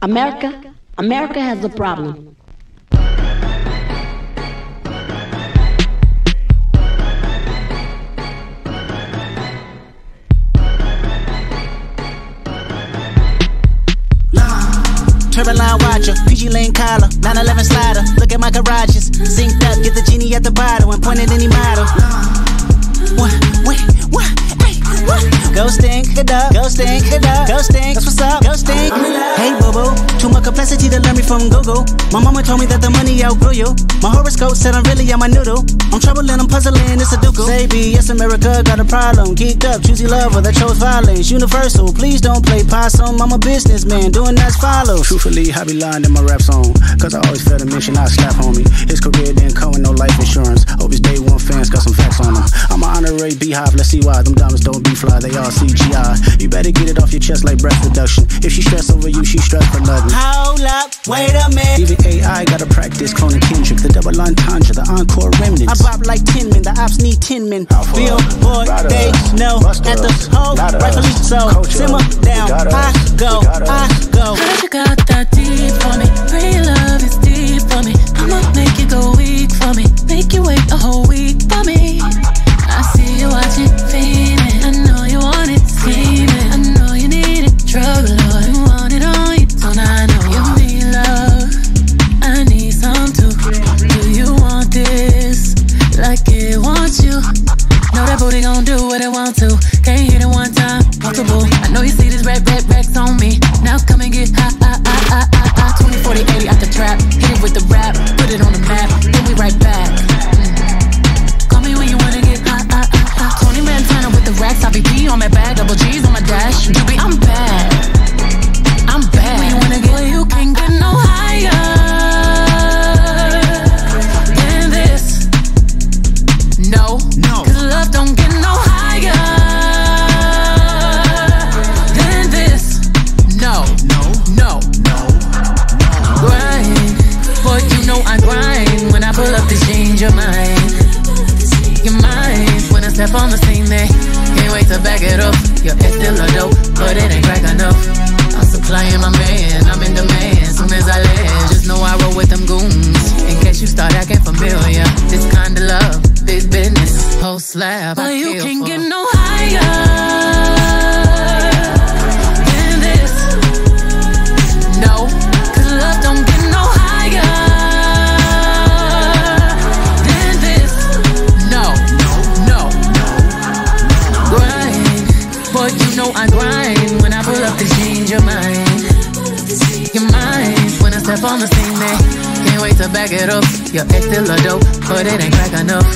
America, America has a problem. Turboline watcher, pgLang collar, 911 slider. Look at my garages, synced up, get the genie at the bottle and point at any model. What, what, what? Go stink it up, go stink it up, go stink. That's what's up, too much complexity to learn me from Google. My mama told me that the money outgrew you. My horoscope said I'm really on my noodle. I'm troubling, I'm puzzling, it's sudoku. Baby, yes America got a problem. Geeked up, choosy lover that chose violence. Universal, please don't play possum. I'm a businessman, doing that's follow. Truthfully, I be lying in my rap song. Cause I always felt a mission, I slap homie. I'm Beyhive, let's see why them diamonds don't be fly, they all CGI. You better get it off your chest like breath reduction. If she stress over you, she stress for nothing. Hold up, wait a minute. Even AI gotta practice cloning Kendrick, the double entendre, the encore remnants. I bop like 10 men, the ops need 10 men. Billboard, they know at the hole, rightfully so. Simmer down, I go, I go. Heard you got that deep for me, real love is deep for me. I'ma make you go weak for me, make you wait a whole week for me. Booty gon' do what it want to. Can't hit it but it ain't crack enough. I'm supplying my man, I'm in demand. Soon as I land, just know I roll with them goons. In case you start acting familiar, this kind of love, big business, whole slab. But you Can't get no higher back it up. Your ex still a dope, but it ain't crack enough.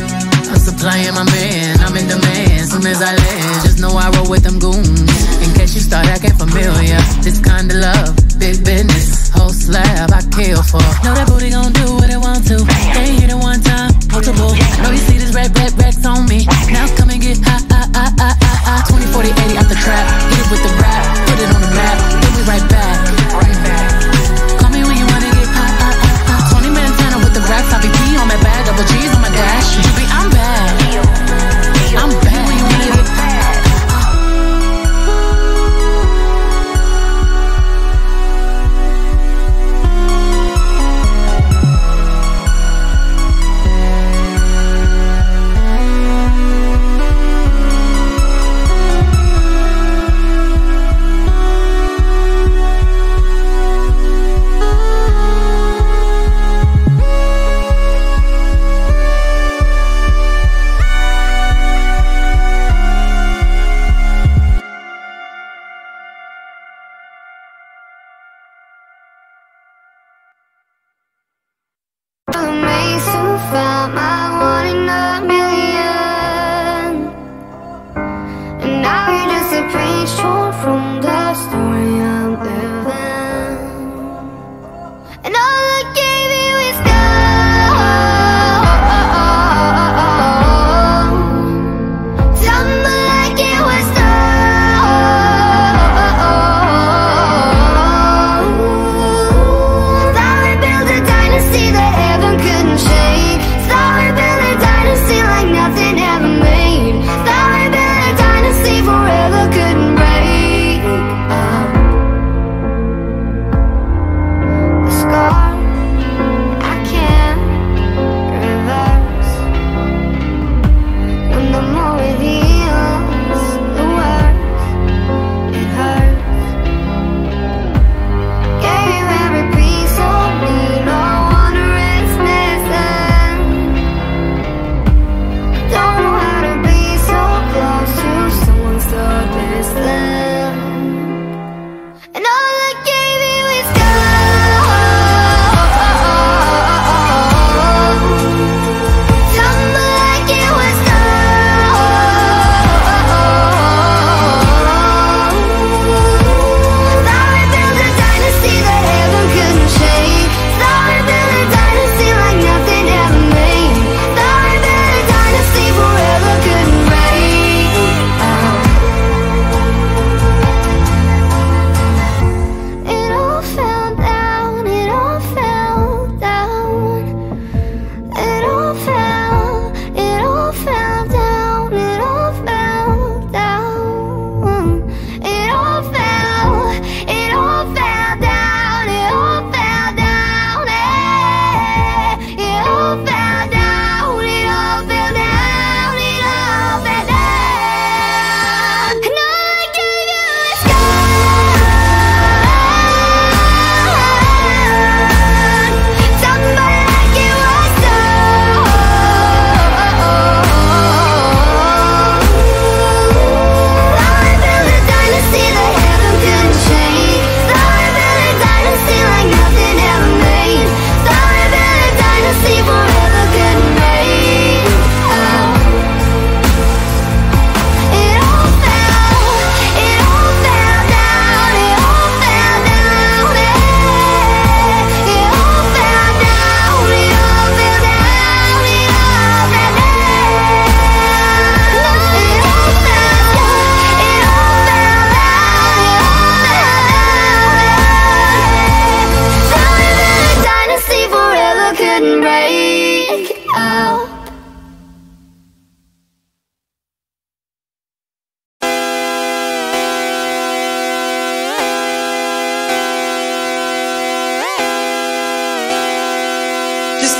I'm supplying my man, I'm in demand. Soon as I land, just know I roll with them goons. In case you start acting familiar, this kind of love, big business, whole slab, I kill for. Know that booty gon' do what it want to. Ain't hit it one time, multiple. Know you see this red, red, racks on me. Now come and get high, high, high, high, high, high. 20, 40, 80 out the trap. Hit it with the rap,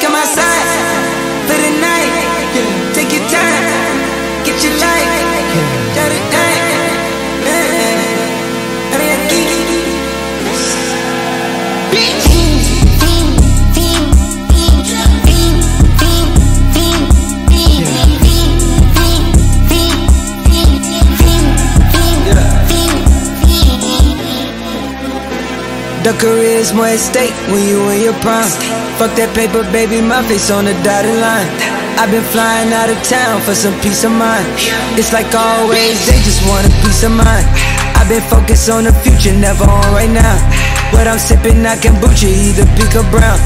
Come outside The career's more at stake when you in your prime. Fuck that paper, baby, my face on the dotted line. I've been flying out of town for some peace of mind. It's like always, they just want a peace of mind. I've been focused on the future, never on right now. But I'm sipping that kombucha, either pink or brown.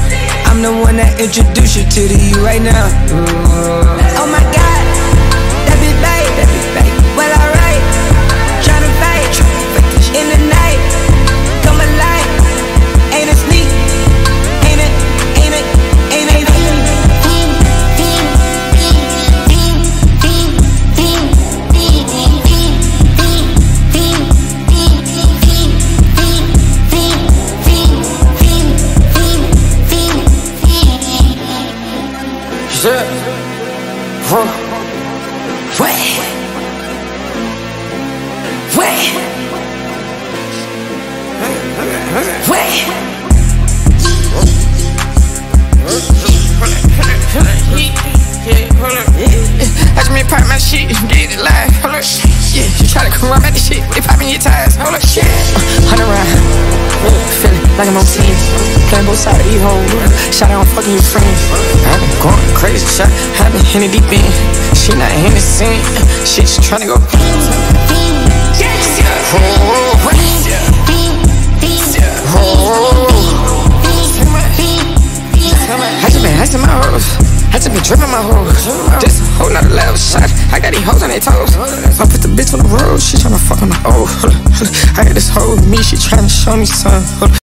I'm the one that introduced you to the you right now. Oh my god, me pop my shit, get it live. Hold up, yeah. You try to come around the shit, they popping your tires. Hold up, shit. Hunt around, feeling like I'm on 10. Playing both sides of the whole world. Shot out, I'm fucking your friends. I've been going crazy, shot. I've been in the deep end. She not in the scene. She just tryna go. I just been icing my hoes. Just been dripping my hoes. This whole nother level shot. I got these hoes on their toes. I put the bitch on the road. She tryna fuck on the oh. I got this hoe with me. She tryna show me some.